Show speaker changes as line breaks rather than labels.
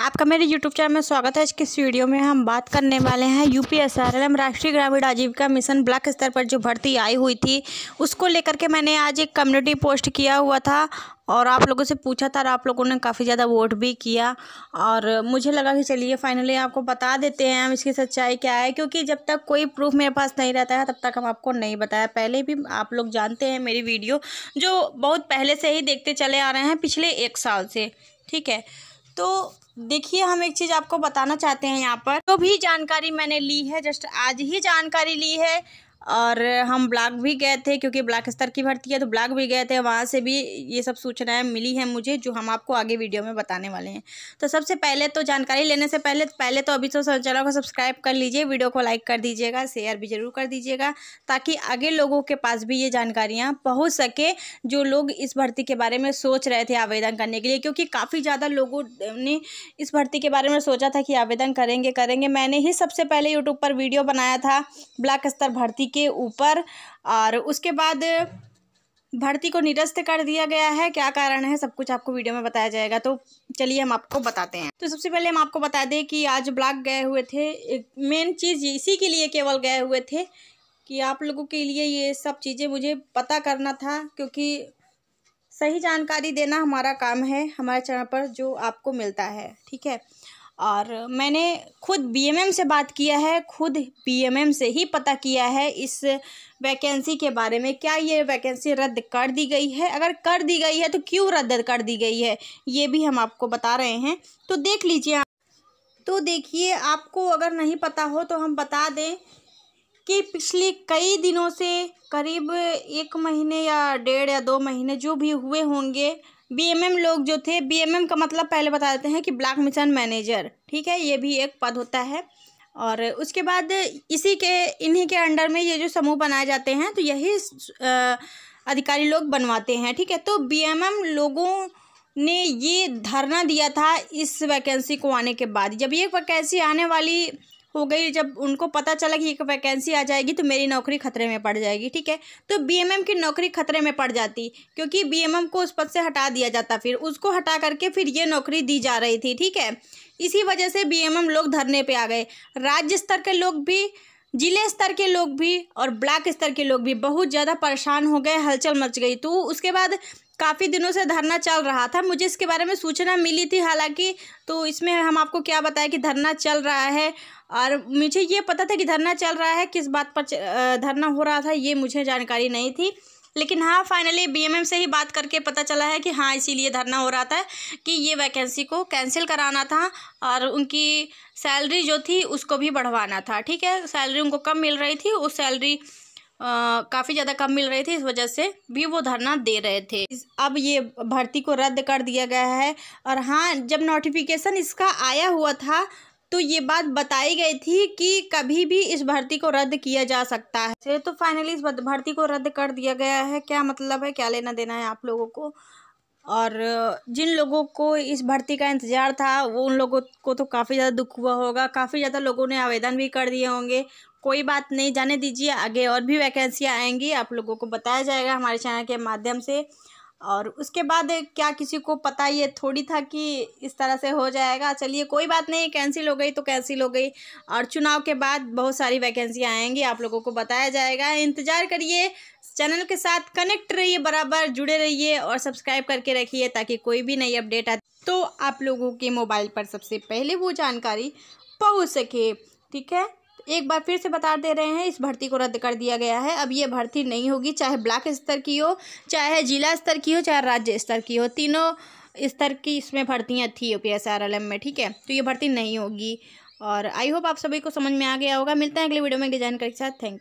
आपका मेरे YouTube channel में स्वागत है। इसके इस वीडियो में हम बात करने वाले हैं UP S R L M राष्ट्रीय ग्रामीण आजीविका मिशन ब्लॉक स्तर पर जो भर्ती आई हुई थी, उसको लेकर के मैंने आज एक कम्युनिटी पोस्ट किया हुआ था और आप लोगों से पूछा था और आप लोगों ने काफ़ी ज़्यादा वोट भी किया। और मुझे लगा कि चलिए फाइनली आपको बता देते हैं हम इसकी सच्चाई क्या है, क्योंकि जब तक कोई प्रूफ मेरे पास नहीं रहता है, तब तक हम आपको नहीं बताया। पहले भी आप लोग जानते हैं मेरी वीडियो जो बहुत पहले से ही देखते चले आ रहे हैं पिछले एक साल से, ठीक है? तो देखिए, हम एक चीज़ आपको बताना चाहते हैं यहाँ पर। जो तो भी जानकारी मैंने ली है, जस्ट आज ही जानकारी ली है। और हम ब्लॉक भी गए थे क्योंकि ब्लॉक स्तर की भर्ती है तो ब्लॉक भी गए थे। वहाँ से भी ये सब सूचनाएँ मिली हैं मुझे, जो हम आपको आगे वीडियो में बताने वाले हैं। तो सबसे पहले तो जानकारी लेने से पहले पहले तो अभी तो चैनल को सब्सक्राइब कर लीजिए, वीडियो को लाइक कर दीजिएगा, शेयर भी ज़रूर कर दीजिएगा, ताकि आगे लोगों के पास भी ये जानकारियाँ पहुँच सके, जो लोग इस भर्ती के बारे में सोच रहे थे आवेदन करने के लिए। क्योंकि काफ़ी ज़्यादा लोगों ने इस भर्ती के बारे में सोचा था कि आवेदन करेंगे करेंगे। मैंने ही सबसे पहले यूट्यूब पर वीडियो बनाया था, ब्लॉक स्तर भर्ती के ऊपर और उसके बाद भर्ती को निरस्त कर दिया गया है। क्या कारण है? सब कुछ आपको वीडियो में बताया जाएगा। तो चलिए हम आपको बताते हैं। तो सबसे पहले हम आपको बता दें कि आज ब्लॉक गए हुए थे। मेन चीज़ इसी के लिए केवल गए हुए थे कि आप लोगों के लिए ये सब चीज़ें मुझे पता करना था, क्योंकि सही जानकारी देना हमारा काम है, हमारे चैनल पर जो आपको मिलता है। ठीक है? और मैंने खुद बीएमएम से बात किया है, खुद बीएमएम से ही पता किया है इस वैकेंसी के बारे में, क्या ये वैकेंसी रद्द कर दी गई है? अगर कर दी गई है तो क्यों रद्द कर दी गई है? ये भी हम आपको बता रहे हैं। तो देख लीजिए तो देखिए, आपको अगर नहीं पता हो तो हम बता दें कि पिछले कई दिनों से करीब एक महीने या डेढ़ या दो महीने जो भी हुए होंगे बीएमएम लोग जो थे बीएमएम का मतलब पहले बता देते हैं कि ब्लॉक मिशन मैनेजर ठीक है? ये भी एक पद होता है। और उसके बाद इसी के, इन्हीं के अंडर में ये जो समूह बनाए जाते हैं तो यही अधिकारी लोग बनवाते हैं, ठीक है? तो बीएमएम लोगों ने ये धरना दिया था इस वैकेंसी को आने के बाद। जब ये वैकेंसी आने वाली हो गई, जब उनको पता चला कि एक वैकेंसी आ जाएगी तो मेरी नौकरी खतरे में पड़ जाएगी, ठीक है? तो बीएमएम की नौकरी खतरे में पड़ जाती, क्योंकि बीएमएम को उस पद से हटा दिया जाता फिर, उसको हटा करके फिर ये नौकरी दी जा रही थी, ठीक है? इसी वजह से बीएमएम लोग धरने पे आ गए। राज्य स्तर के लोग भी, ज़िले स्तर के लोग भी और ब्लॉक स्तर के लोग भी बहुत ज़्यादा परेशान हो गए, हलचल मच गई। तो उसके बाद काफ़ी दिनों से धरना चल रहा था। मुझे इसके बारे में सूचना मिली थी हालाँकि तो इसमें हम आपको क्या बताया कि धरना चल रहा है और मुझे ये पता था कि धरना चल रहा है, किस बात पर धरना हो रहा था, ये मुझे जानकारी नहीं थी। लेकिन हाँ फाइनली बीएमएम से ही बात करके पता चला है कि हाँ इसीलिए धरना हो रहा था कि ये वैकेंसी को कैंसिल कराना था और उनकी सैलरी जो थी, उसको भी बढ़वाना था, ठीक है? सैलरी उनको कम मिल रही थी, उस सैलरी काफ़ी ज़्यादा कम मिल रही थी, इस वजह से भी वो धरना दे रहे थे। अब ये भर्ती को रद्द कर दिया गया है और हाँ जब नोटिफिकेशन इसका आया हुआ था तो ये बात बताई गई थी कि कभी भी इस भर्ती को रद्द किया जा सकता है। तो फाइनली इस भर्ती को रद्द कर दिया गया है। क्या मतलब है? क्या लेना देना है आप लोगों को? और जिन लोगों को इस भर्ती का इंतज़ार था, वो उन लोगों को तो काफ़ी ज़्यादा दुख हुआ होगा। काफ़ी ज़्यादा लोगों ने आवेदन भी कर दिए होंगे। कोई बात नहीं, जाने दीजिए। आगे और भी वैकेंसियाँ आएँगी। आप लोगों को बताया जाएगा हमारे चैनल के माध्यम से। और उसके बाद क्या किसी को पता ये थोड़ी था कि इस तरह से हो जाएगा? चलिए, कोई बात नहीं कैंसिल हो गई तो कैंसिल हो गई। और चुनाव के बाद बहुत सारी वैकेंसियाँ आएँगी, आप लोगों को बताया जाएगा। इंतज़ार करिए चैनल के साथ कनेक्ट रहिए, बराबर जुड़े रहिए और सब्सक्राइब करके रखिए ताकि कोई भी नई अपडेट आए तो आप लोगों के मोबाइल पर सबसे पहले वो जानकारी पहुँच सके, ठीक है? एक बार फिर से बता दे रहे हैं, इस भर्ती को रद्द कर दिया गया है। अब ये भर्ती नहीं होगी, चाहे ब्लॉक स्तर की हो, चाहे जिला स्तर की हो, चाहे राज्य स्तर की हो। तीनों स्तर की इसमें भर्तियाँ थी U P S R L M में, ठीक है? तो ये भर्ती नहीं होगी। और आई होप आप सभी को समझ में आ गया होगा। मिलते हैं अगले वीडियो में डिज़ाइन के साथ। Thank you